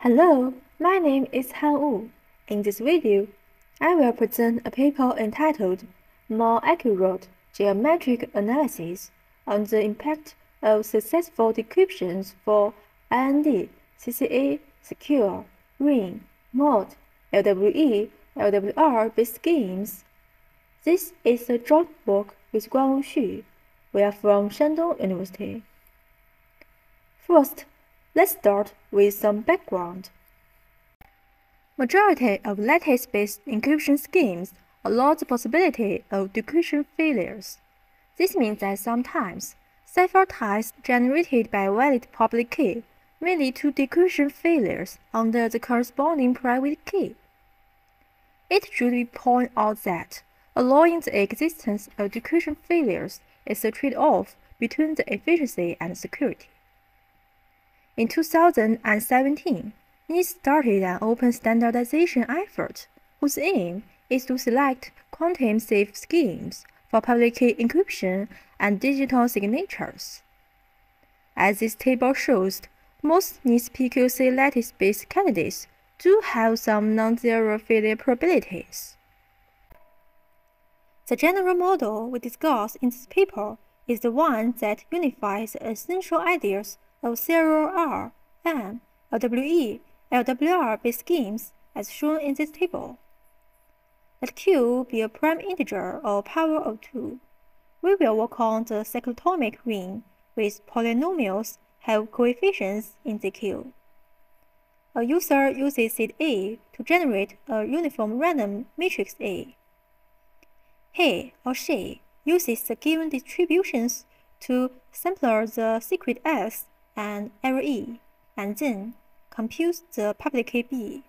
Hello, my name is Han Wu. In this video, I will present a paper entitled More Accurate Geometric Analysis on the Impact of Successful Decryptions for IND, CCA, Secure, Ring, Mod, LWE, LWR-based schemes. This is a joint work with Guangwu Xu. We are from Shandong University. First, let's start with some background. Majority of lattice-based encryption schemes allow the possibility of decryption failures. This means that sometimes ciphertext generated by a valid public key may lead to decryption failures under the corresponding private key. It should be pointed out that allowing the existence of decryption failures is a trade-off between the efficiency and security. In 2017, NIST started an open standardization effort whose aim is to select quantum-safe schemes for public key encryption and digital signatures. As this table shows, most NIST PQC lattice-based candidates do have some non-zero failure probabilities. The general model we discuss in this paper is the one that unifies essential ideas of serial R, M, LWE, LWR-based schemes as shown in this table. Let Q be a prime integer or power of 2. We will work on the cyclotomic ring with polynomials have coefficients in the Q. A user uses seed A to generate a uniform random matrix A. He or she uses the given distributions to sample the secret S and error E, and then computes the public key B.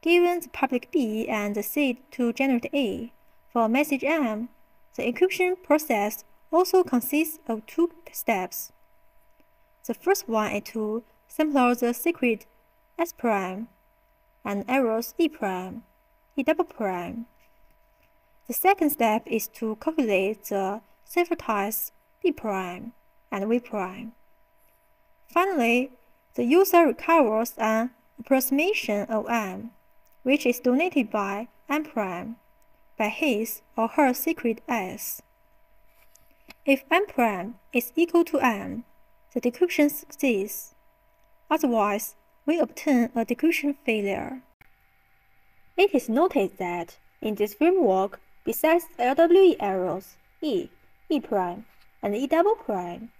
Given the public B and the seed to generate A, for message M, the encryption process also consists of two steps. The first one is to sample the secret S prime and errors E prime, E double prime. The second step is to calculate the ciphertext B prime and V prime. Finally, the user recovers an approximation of M, which is donated by M prime by his or her secret S. If M prime is equal to M, the decryption succeeds. Otherwise, we obtain a decryption failure. It is noted that in this framework, besides LWE errors, E, E prime, and E double prime,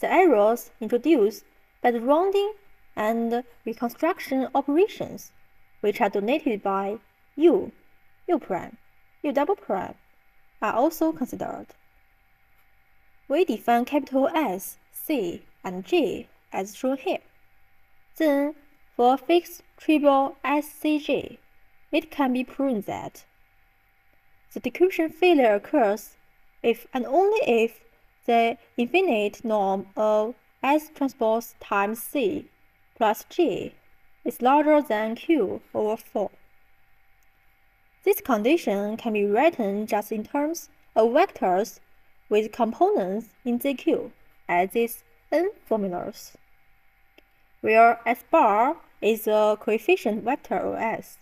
the errors introduced the rounding and reconstruction operations, which are donated by U, U prime, U double prime, are also considered. We define capital S, C, and J as shown here. Then, for a fixed triple SCJ, it can be proven that the decryption failure occurs if and only if the infinite norm of S transpose times C plus G is larger than Q over 4. This condition can be written just in terms of vectors with components in ZQ as these n formulas, where S bar is a coefficient vector of S,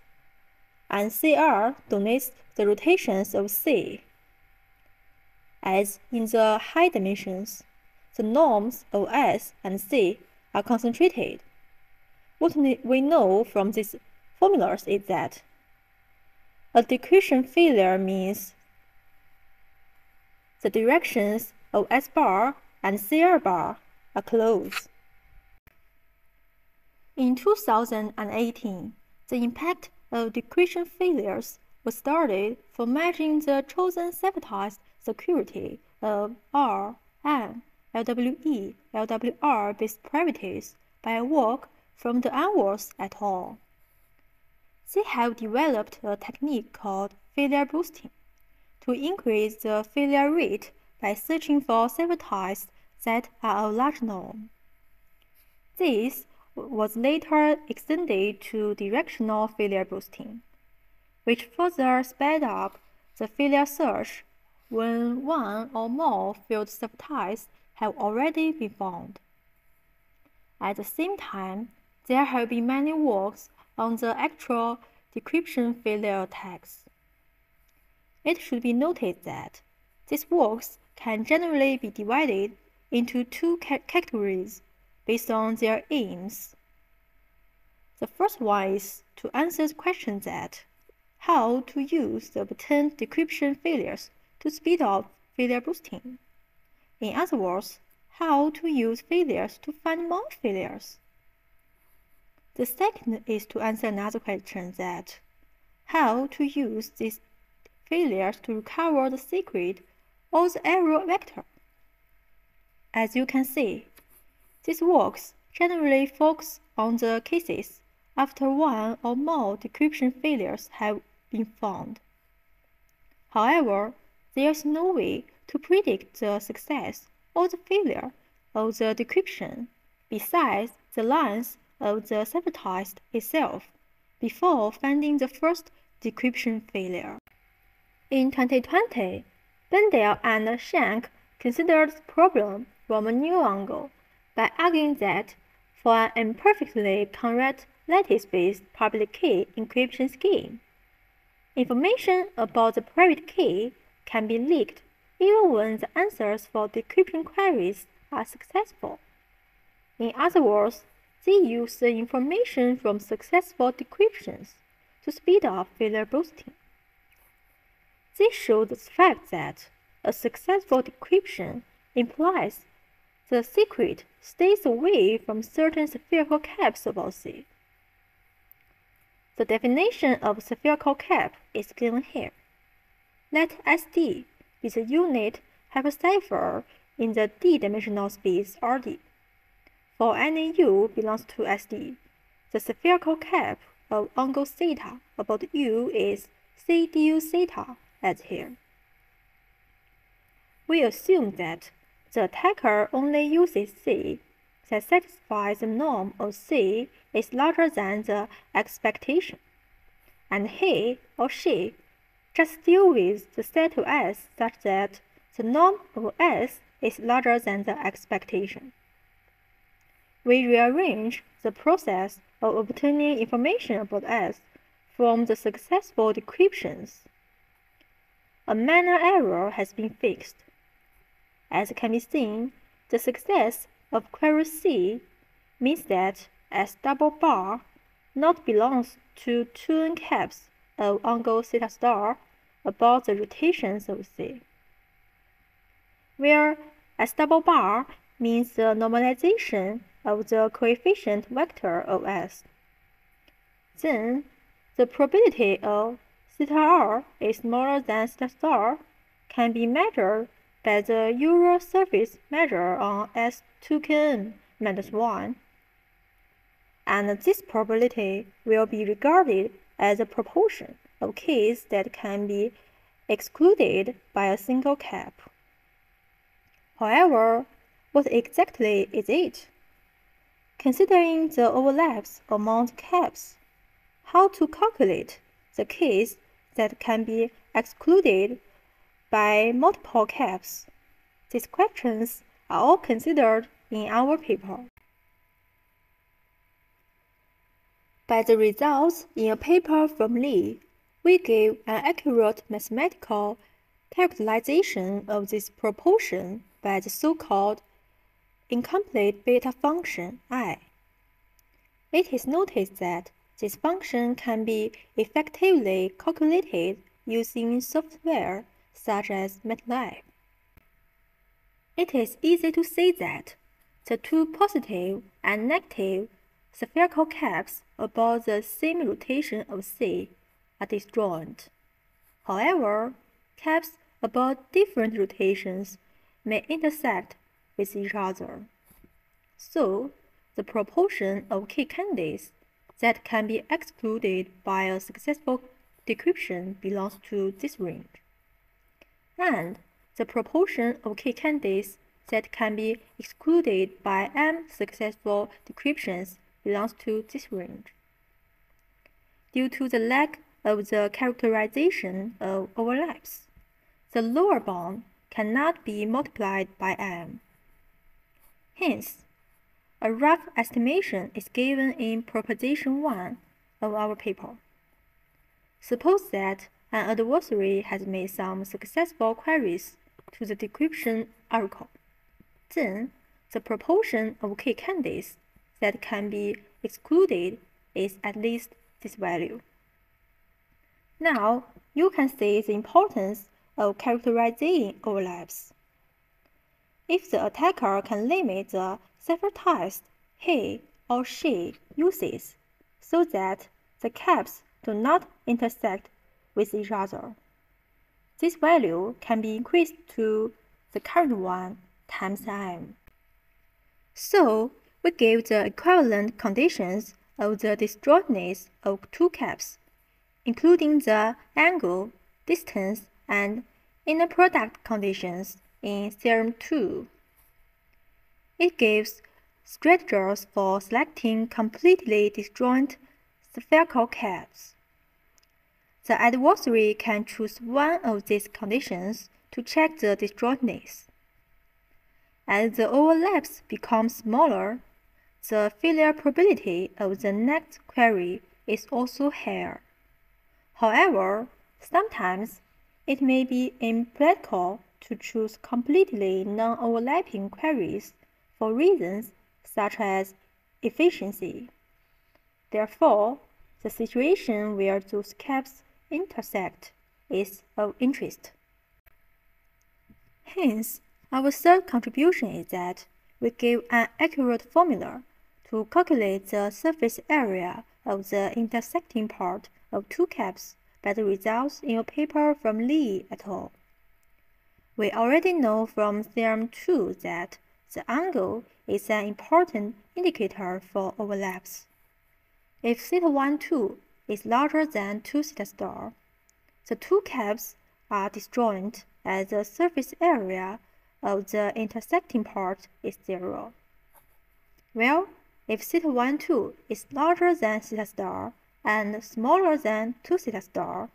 and CR denotes the rotations of C. As in the high dimensions, the norms of S and C are concentrated. What we know from these formulas is that a decryption failure means the directions of S bar and CR bar are close. In 2018, the impact of decryption failures was studied for measuring the chosen ciphertext security of R, M, LWE, LWR-based priorities by a walk from D'Anvers at all. They have developed a technique called failure boosting to increase the failure rate by searching for ciphertexts that are a large norm. This was later extended to directional failure boosting, which further sped up the failure search when one or more failed ciphertexts have already been found. At the same time, there have been many works on the actual decryption failure attacks. It should be noted that these works can generally be divided into two categories based on their aims. The first one is to answer the question that how to use the obtained decryption failures to speed up failure boosting. In other words, how to use failures to find more failures. The second is to answer another question that how to use these failures to recover the secret or the error vector. As you can see, these works generally focus on the cases after one or more decryption failures have been found. However, there is no way to predict the success or the failure of the decryption besides the length of the ciphertext itself before finding the first decryption failure. In 2020, Bindel and Schanck considered the problem from a new angle by arguing that for an imperfectly correct lattice-based public key encryption scheme, information about the private key can be leaked even when the answers for decryption queries are successful. In other words, they use the information from successful decryptions to speed up failure boosting. They show the fact that a successful decryption implies the secret stays away from certain spherical caps about C. The definition of spherical cap is given here. Let SD be the unit hypersphere in the d-dimensional space Rd. For any u belongs to SD, the spherical cap of angle theta about u is c du theta as here. We assume that the attacker only uses C that satisfies the norm of C is larger than the expectation, and he or she just deal with the set of S such that the norm of S is larger than the expectation. We rearrange the process of obtaining information about S from the successful decryptions. A minor error has been fixed. As can be seen, the success of query C means that S double bar not belongs to two caps of angle theta star about the rotations of C, where S double bar means the normalization of the coefficient vector of S. Then, the probability of theta r is smaller than theta star can be measured by the Euler surface measure on S2kn minus 1. And this probability will be regarded as a proportion of keys that can be excluded by a single cap. However, what exactly is it? Considering the overlaps among caps, how to calculate the keys that can be excluded by multiple caps? These questions are all considered in our paper. By the results in a paper from Li, we give an accurate mathematical characterization of this proportion by the so-called incomplete beta function i. It is noticed that this function can be effectively calculated using software such as MATLAB. It is easy to see that the two positive and negative spherical caps about the same rotation of C are disjoint. However, caps about different rotations may intersect with each other. So, the proportion of key candidates that can be excluded by a successful decryption belongs to this range. And the proportion of key candidates that can be excluded by m successful decryptions belongs to this range. Due to the lack of the characterization of overlaps, the lower bound cannot be multiplied by m. Hence, a rough estimation is given in Proposition 1 of our paper. Suppose that an adversary has made some successful queries to the decryption oracle. Then, the proportion of key candidates that can be excluded is at least this value. Now, you can see the importance of characterizing overlaps. If the attacker can limit the ciphertext he or she uses so that the caps do not intersect with each other, this value can be increased to the current one times m. So, we give the equivalent conditions of the disjointness of two caps, including the angle, distance, and inner product conditions in Theorem 2. It gives strategies for selecting completely disjoint spherical caps. The adversary can choose one of these conditions to check the disjointness. As the overlaps become smaller, the failure probability of the next query is also higher. However, sometimes it may be impractical to choose completely non-overlapping queries for reasons such as efficiency. Therefore, the situation where those caps intersect is of interest. Hence, our third contribution is that we give an accurate formula to calculate the surface area of the intersecting part of two caps by the results in a paper from Li et al. We already know from Theorem 2 that the angle is an important indicator for overlaps. If theta 1 2 is larger than 2 theta star, the two caps are disjoint as the surface area of the intersecting part is zero. Well, if theta 1 2 is larger than theta star, and smaller than 2 theta star.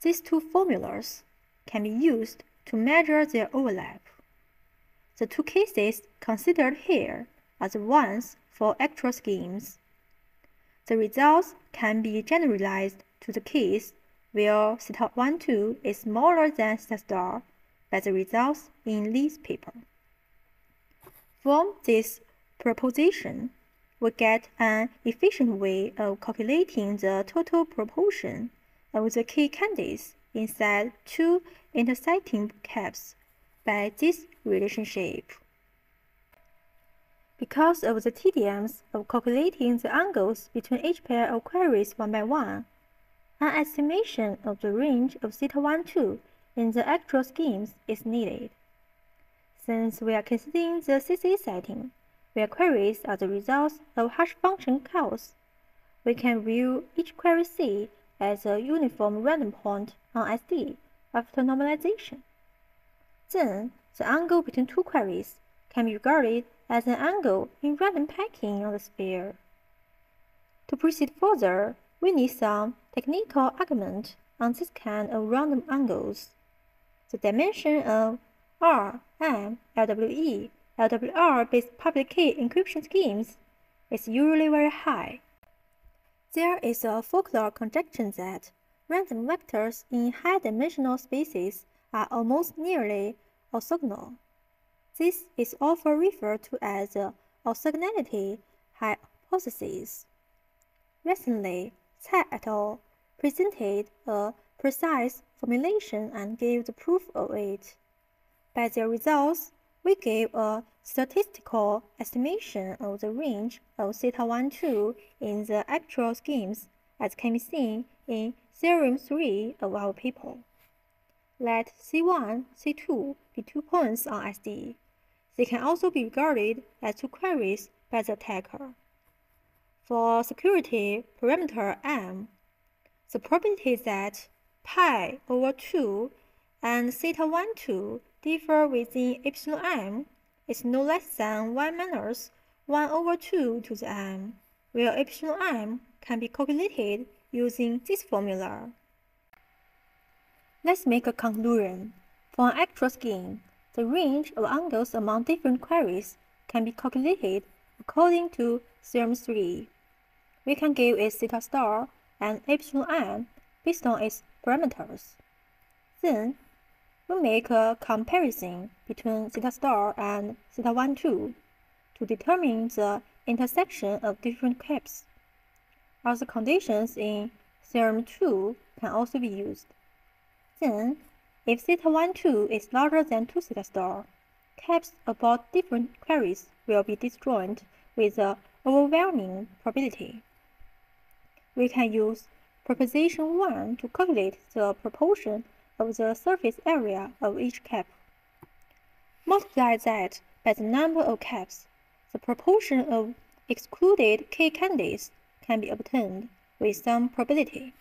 These two formulas can be used to measure their overlap. The two cases considered here are the ones for actual schemes. The results can be generalized to the case where theta 1 2 is smaller than theta star by the results in Li's paper. From this proposition, we get an efficient way of calculating the total proportion of the key candidates inside two intersecting caps by this relationship. Because of the tediums of calculating the angles between each pair of queries one by one, an estimation of the range of theta 1 2 in the actual schemes is needed. Since we are considering the CC setting, where queries are the results of hash function calls. We can view each query C as a uniform random point on SD after normalization. Then, the angle between two queries can be regarded as an angle in random packing on the sphere. To proceed further, we need some technical argument on this kind of random angles. The dimension of R, M, LWE LWR-based public key encryption schemes is usually very high. There is a folklore conjecture that random vectors in high-dimensional spaces are almost nearly orthogonal. This is often referred to as the orthogonality hypothesis. Recently, Cai et al. presented a precise formulation and gave the proof of it. By their results, we gave a statistical estimation of the range of theta 1 2 in the actual schemes as can be seen in Theorem 3 of our paper. Let C1, C2 be two points on SD. They can also be regarded as two queries by the attacker. For security parameter m, the probability that pi over 2 and theta 1 2 differ within epsilon m is no less than 1 minus 1 over 2 to the m, where epsilon m can be calculated using this formula. Let's make a conclusion. For an actual scheme, the range of angles among different queries can be calculated according to theorem 3. We can give its theta star and epsilon m based on its parameters. Then, we make a comparison between theta star and theta 1 2 to determine the intersection of different caps. Other conditions in theorem 2 can also be used. Then, if theta 1 2 is larger than 2 theta star, caps about different queries will be disjoint with an overwhelming probability. We can use proposition 1 to calculate the proportion of the surface area of each cap. Multiply that by the number of caps. The proportion of excluded k candidates can be obtained with some probability.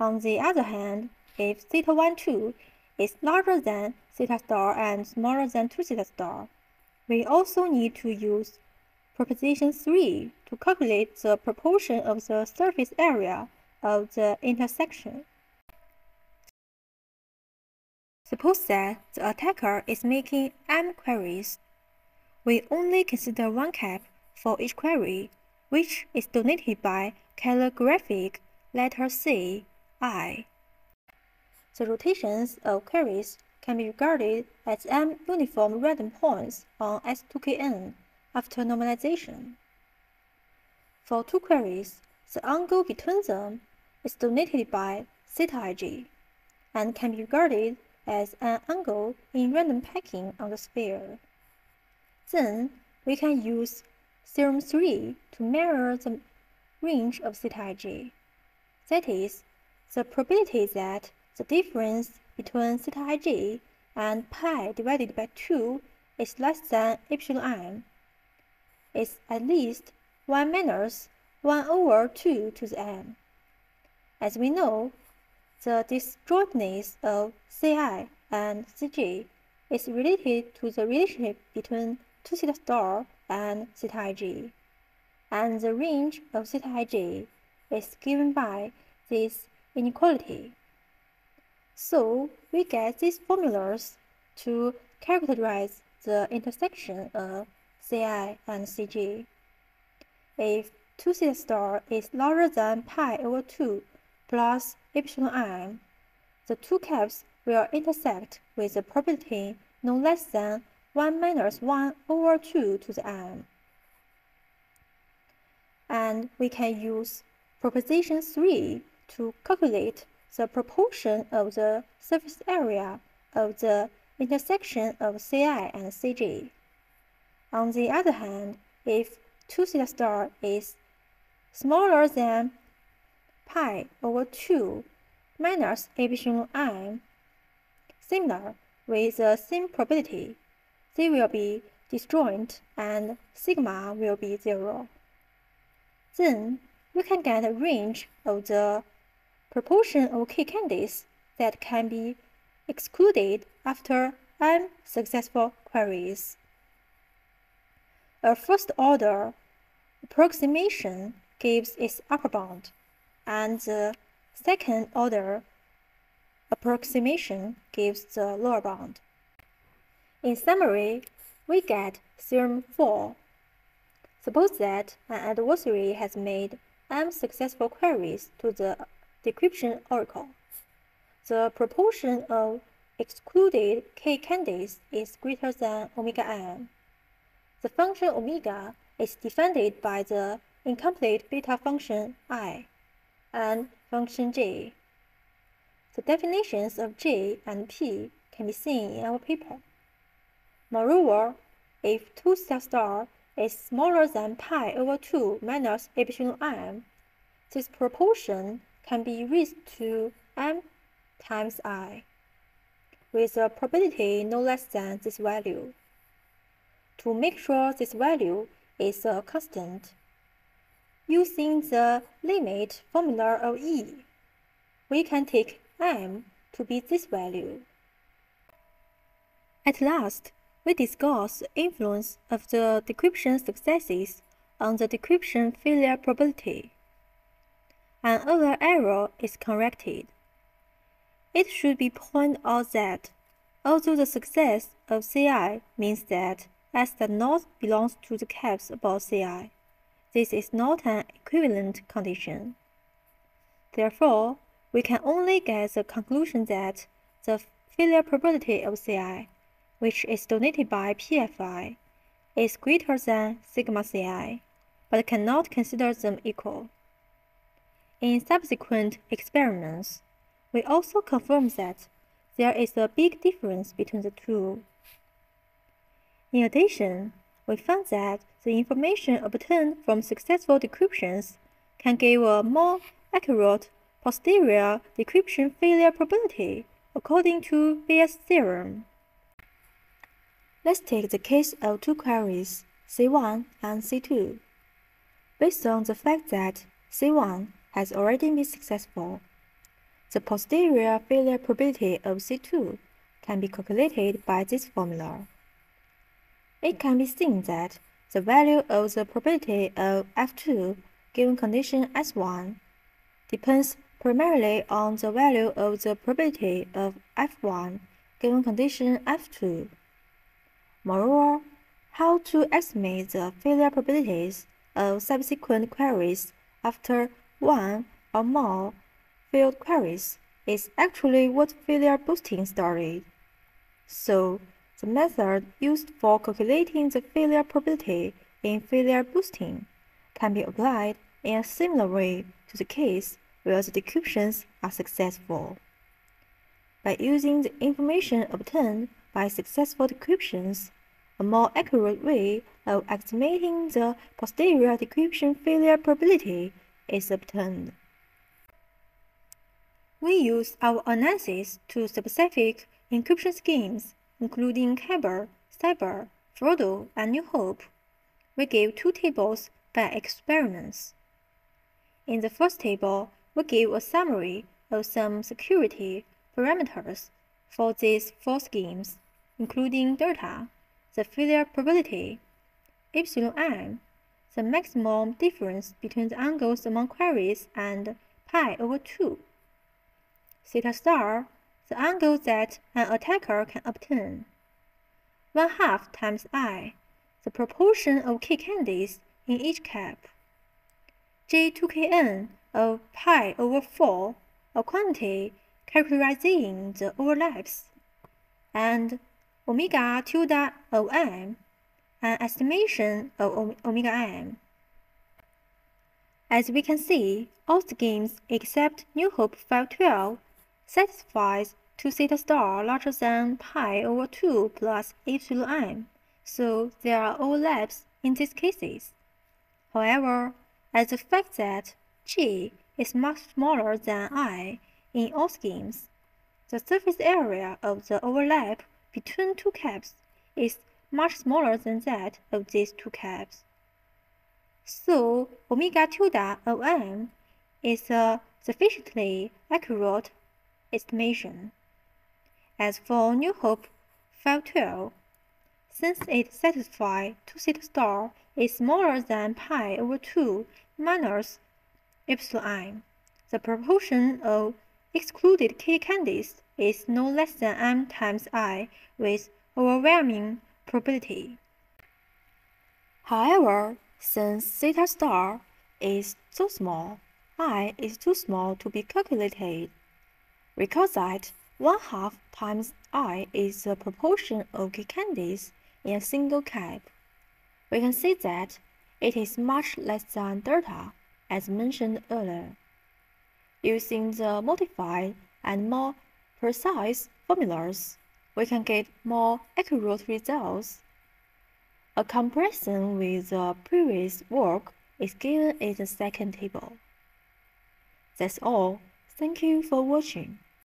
On the other hand, if theta 1 2 is larger than theta star and smaller than 2 theta star, we also need to use proposition 3 to calculate the proportion of the surface area of the intersection. Suppose that the attacker is making m queries. We only consider one cap for each query, which is denoted by calligraphic letter C, I. The rotations of queries can be regarded as m uniform random points on S2kn after normalization. For two queries, the angle between them is denoted by theta ij and can be regarded as an angle in random packing on the sphere. Then we can use theorem 3 to measure the range of theta ij. That is, the probability that the difference between theta ij and pi divided by 2 is less than epsilon m is at least 1 minus 1 over 2 to the m. As we know, the disjointness of Ci and Cj is related to the relationship between 2 theta star and theta ij, and the range of theta ij is given by this inequality. So we get these formulas to characterize the intersection of Ci and Cj. If 2 theta star is larger than pi over 2 plus epsilon m, the two caps will intersect with a probability no less than 1 minus 1 over 2 to the m. And we can use proposition 3 to calculate the proportion of the surface area of the intersection of Ci and Cj. On the other hand, if 2 theta star is smaller than pi over 2 minus epsilon i similar with the same probability, they will be disjoint and sigma will be 0. Then we can get a range of the proportion of k candidates that can be excluded after m successful queries. A first-order approximation gives its upper bound, and the second-order approximation gives the lower bound. In summary, we get theorem 4. Suppose that an adversary has made m successful queries to the decryption oracle. The proportion of excluded k candidates is greater than omega m. The function omega is defined by the incomplete beta function i and function g. The definitions of g and p can be seen in our paper. Moreover, if 2 theta star is smaller than pi over 2 minus epsilon m, this proportion can be raised to m times i, with a probability no less than this value. To make sure this value is a constant, using the limit formula of E, we can take m to be this value. At last, we discuss the influence of the decryption successes on the decryption failure probability. Another error is corrected. It should be pointed out that although the success of CI means that S does not belong to the caps above Ci. This is not an equivalent condition. Therefore, we can only get the conclusion that the failure probability of Ci, which is denoted by PFI, is greater than sigma Ci, but cannot consider them equal. In subsequent experiments, we also confirm that there is a big difference between the two. In addition, we found that the information obtained from successful decryptions can give a more accurate posterior decryption failure probability according to Bayes' theorem. Let's take the case of two queries, C1 and C2. Based on the fact that C1 has already been successful, the posterior failure probability of C2 can be calculated by this formula. It can be seen that the value of the probability of F2 given condition S1 depends primarily on the value of the probability of F1 given condition F2. Moreover, how to estimate the failure probabilities of subsequent queries after one or more failed queries is actually what failure boosting started. So, the method used for calculating the failure probability in failure boosting can be applied in a similar way to the case where the decryptions are successful. By using the information obtained by successful decryptions, a more accurate way of estimating the posterior decryption failure probability is obtained. We use our analysis to specific encryption schemes, including Kyber, Saber, Frodo, and New Hope. We give two tables by experiments. In the first table, we give a summary of some security parameters for these four schemes, including delta, the failure probability, epsilon m, the maximum difference between the angles among queries, and pi over 2 theta star, the angle that an attacker can obtain. One half times i, the proportion of k candies in each cap. J2kn of pi over 4, a quantity characterizing the overlaps. And omega tilde of m, an estimation of omega m. As we can see, all schemes except New Hope 512 satisfies 2 theta star larger than pi over 2 plus epsilon m, so there are overlaps in these cases. However, as the fact that G is much smaller than I in all schemes, the surface area of the overlap between two caps is much smaller than that of these two caps. So omega tilde of m is a sufficiently accurate estimation. As for New Hope 512, since it satisfies 2 theta star is smaller than pi over 2 minus epsilon the proportion of excluded k candies is no less than m times i with overwhelming probability. However, since theta star is so small, i is too small to be calculated. Recall that 1 half times i is the proportion of candies in a single cap. We can see that it is much less than delta, as mentioned earlier. Using the modified and more precise formulas, we can get more accurate results. A comparison with the previous work is given in the second table. That's all. Thank you for watching.